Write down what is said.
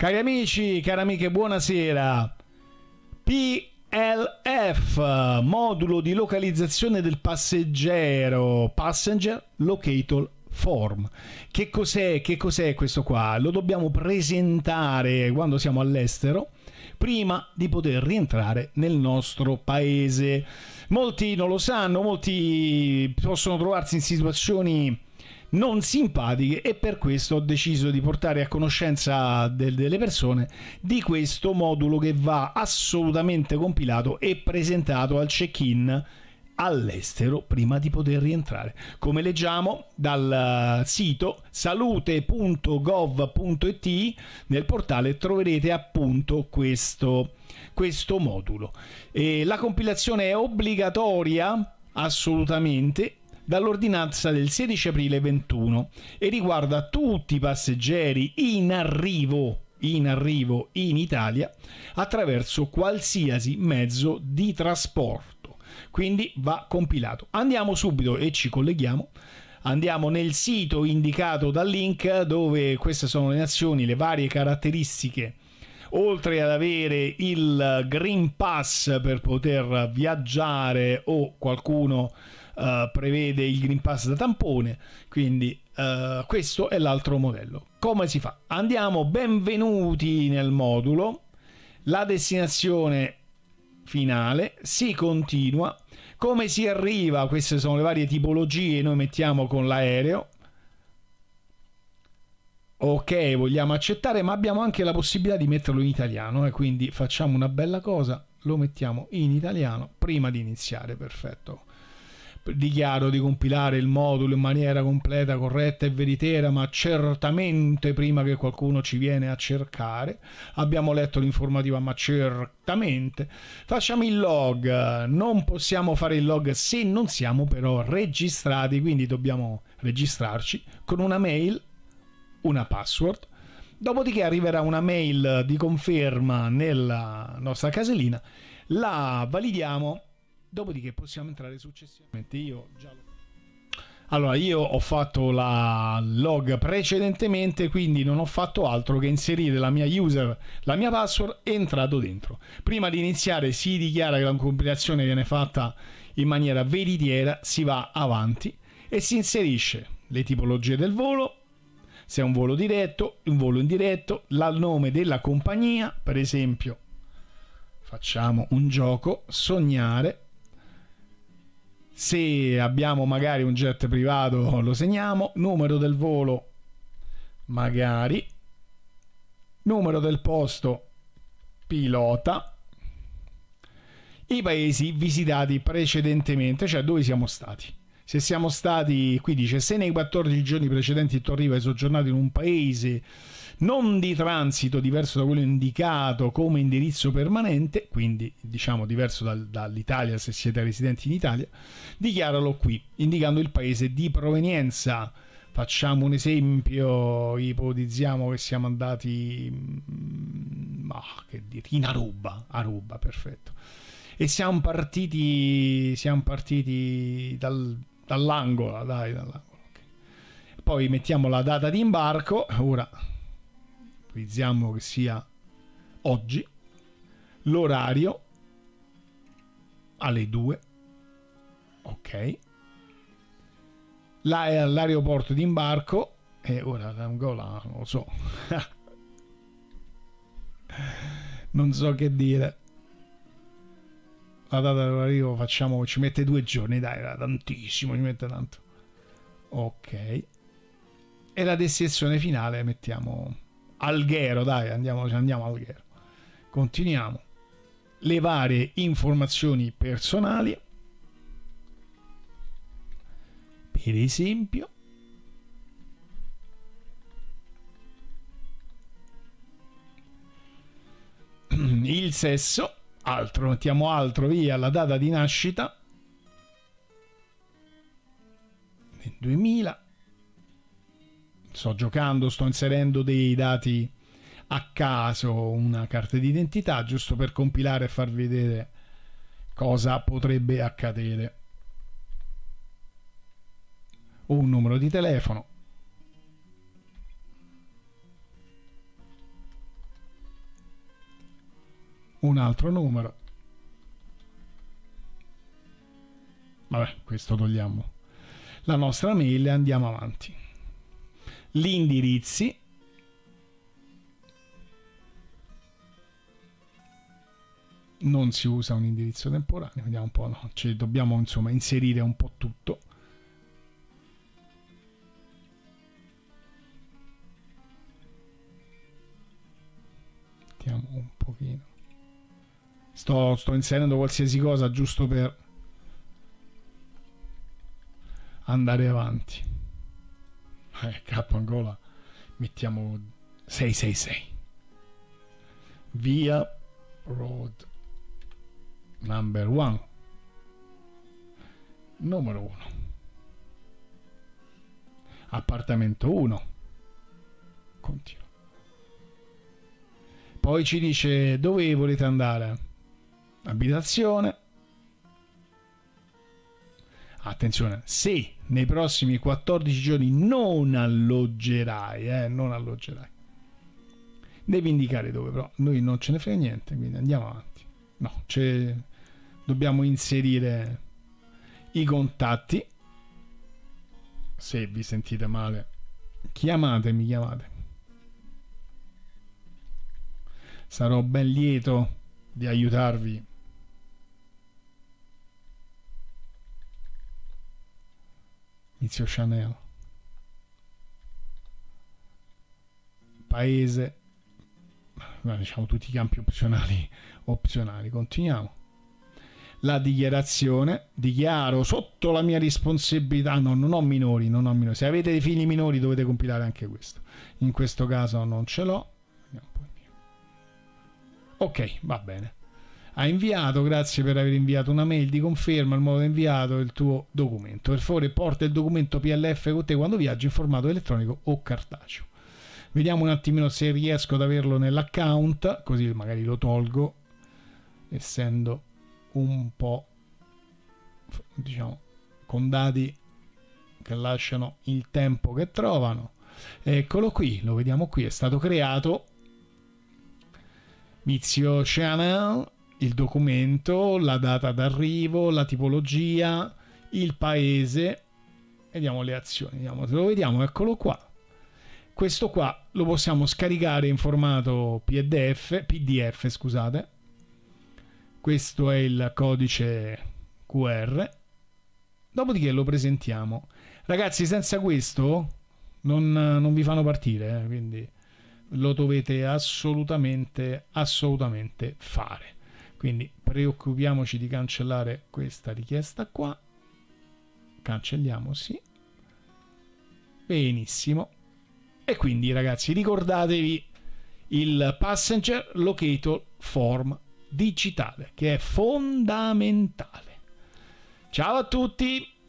Cari amici, cari amiche, buonasera. PLF, modulo di localizzazione del passeggero, Passenger Locator Form. Che cos'è? Che cos'è questo qua? Lo dobbiamo presentare quando siamo all'estero prima di poter rientrare nel nostro paese. Molti non lo sanno, molti possono trovarsi in situazioni non simpatiche e per questo ho deciso di portare a conoscenza de- delle persone di questo modulo che va assolutamente compilato e presentato al check-in all'estero prima di poter rientrare. Come leggiamo dal sito salute.gov.it nel portale troverete appunto questo, questo modulo. E la compilazione è obbligatoria assolutamente dall'ordinanza del 16 aprile 21 e riguarda tutti i passeggeri in arrivo in arrivo in Italia attraverso qualsiasi mezzo di trasporto. Quindi va compilato. Andiamo subito e ci colleghiamo. Andiamo nel sito indicato dal link dove queste sono le nazioni, le varie caratteristiche oltre ad avere il Green Pass per poter viaggiare o qualcuno uh, prevede il Green Pass da tampone, quindi uh, questo è l'altro modello. Come si fa? Andiamo, benvenuti nel modulo, la destinazione finale, si continua, come si arriva, queste sono le varie tipologie, noi mettiamo con l'aereo, ok vogliamo accettare ma abbiamo anche la possibilità di metterlo in italiano e eh? quindi facciamo una bella cosa lo mettiamo in italiano prima di iniziare perfetto dichiaro di compilare il modulo in maniera completa, corretta e veritiera, ma certamente prima che qualcuno ci viene a cercare. Abbiamo letto l'informativa, ma certamente. Facciamo il log. Non possiamo fare il log se non siamo però registrati, quindi dobbiamo registrarci con una mail, una password. Dopodiché arriverà una mail di conferma nella nostra casellina, la validiamo Dopodiché possiamo entrare successivamente. Io già lo... Allora, io ho fatto la log precedentemente, quindi non ho fatto altro che inserire la mia user, la mia password e entrato dentro. Prima di iniziare si dichiara che la compilazione viene fatta in maniera veritiera, si va avanti e si inserisce le tipologie del volo, se è un volo diretto, un volo indiretto, il nome della compagnia, per esempio, facciamo un gioco, sognare se abbiamo magari un jet privato lo segniamo, numero del volo magari, numero del posto pilota, i paesi visitati precedentemente, cioè dove siamo stati. Se siamo stati, qui dice, se nei 14 giorni precedenti tu arriva hai soggiornato in un paese non di transito diverso da quello indicato come indirizzo permanente, quindi diciamo diverso dal, dall'Italia se siete residenti in Italia, dichiaralo qui, indicando il paese di provenienza. Facciamo un esempio, ipotizziamo che siamo andati ah, che dire, in Aruba, Aruba, perfetto. E siamo partiti, siamo partiti dal, dall'angolo, dai, dall'angolo. Poi mettiamo la data di imbarco, ora ipotizziamo che sia oggi, l'orario alle 2, ok, là l'aeroporto di imbarco e ora Angola non lo so, non so che dire. La data dell'arrivo facciamo, ci mette due giorni, dai, era tantissimo, ci mette tanto. Ok. E la destinazione finale mettiamo Alghero, dai, andiamo, andiamo Alghero. Continuiamo. Le varie informazioni personali. Per esempio, il sesso, altro, mettiamo altro via, la data di nascita. 2000 sto giocando, sto inserendo dei dati a caso, una carta d'identità, giusto per compilare e farvi vedere cosa potrebbe accadere. Un numero di telefono. Un altro numero. Vabbè, questo togliamo la nostra mail e andiamo avanti. Gli indirizzi non si usa un indirizzo temporaneo, vediamo un po', no, cioè, dobbiamo insomma inserire un po' tutto. Sto, sto inserendo qualsiasi cosa giusto per andare avanti. Eh, K Angola mettiamo 666. Via Road number one. Numero 1. Appartamento 1. Continua. Poi ci dice dove volete andare. Abitazione. Attenzione, se nei prossimi 14 giorni non alloggerai, eh, non alloggerai. Devi indicare dove, però noi non ce ne frega niente, quindi andiamo avanti. No, dobbiamo inserire i contatti. Se vi sentite male, chiamatemi, chiamate. Sarò ben lieto di aiutarvi Inizio Chanel. Paese. diciamo tutti i campi opzionali. Opzionali. Continuiamo. La dichiarazione. Dichiaro sotto la mia responsabilità. No, non ho minori, non ho minori. Se avete dei figli minori dovete compilare anche questo. In questo caso non ce l'ho. Ok, va bene ha inviato, grazie per aver inviato una mail di conferma il modo inviato del tuo documento. Per favore porta il documento PLF con te quando viaggi in formato elettronico o cartaceo. Vediamo un attimino se riesco ad averlo nell'account, così magari lo tolgo, essendo un po' diciamo con dati che lasciano il tempo che trovano. Eccolo qui, lo vediamo qui, è stato creato Vizio Channel il documento, la data d'arrivo, la tipologia, il paese. Vediamo le azioni, vediamo lo vediamo, eccolo qua. Questo qua lo possiamo scaricare in formato PDF, PDF scusate. Questo è il codice QR. Dopodiché lo presentiamo. Ragazzi, senza questo non, non vi fanno partire, eh, quindi lo dovete assolutamente, assolutamente fare. Quindi preoccupiamoci di cancellare questa richiesta qua. Cancelliamo sì. Benissimo. E quindi ragazzi ricordatevi il passenger locator form digitale che è fondamentale. Ciao a tutti!